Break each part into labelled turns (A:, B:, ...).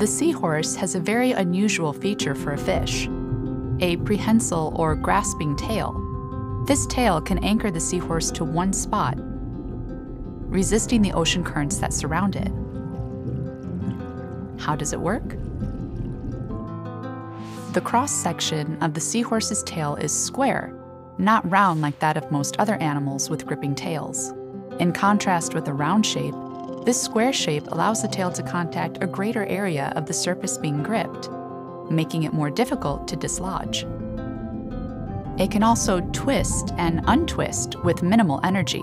A: The seahorse has a very unusual feature for a fish a prehensile or grasping tail. This tail can anchor the seahorse to one spot, resisting the ocean currents that surround it. How does it work? The cross section of the seahorse's tail is square, not round like that of most other animals with gripping tails. In contrast with a round shape, this square shape allows the tail to contact a greater area of the surface being gripped, making it more difficult to dislodge. It can also twist and untwist with minimal energy.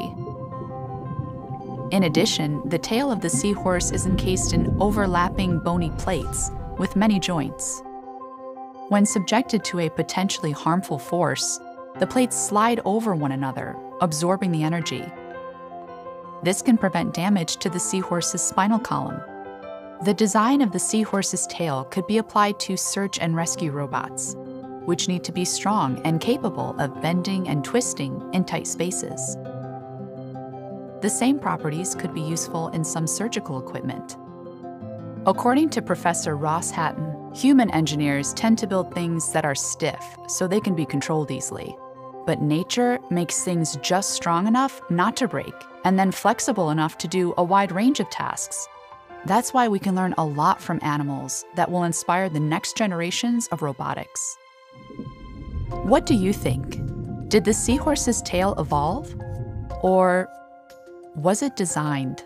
A: In addition, the tail of the seahorse is encased in overlapping bony plates with many joints. When subjected to a potentially harmful force, the plates slide over one another, absorbing the energy. This can prevent damage to the seahorse's spinal column. The design of the seahorse's tail could be applied to search and rescue robots, which need to be strong and capable of bending and twisting in tight spaces. The same properties could be useful in some surgical equipment. According to Professor Ross Hatton, human engineers tend to build things that are stiff so they can be controlled easily. But nature makes things just strong enough not to break and then flexible enough to do a wide range of tasks. That's why we can learn a lot from animals that will inspire the next generations of robotics. What do you think? Did the seahorse's tail evolve? Or was it designed?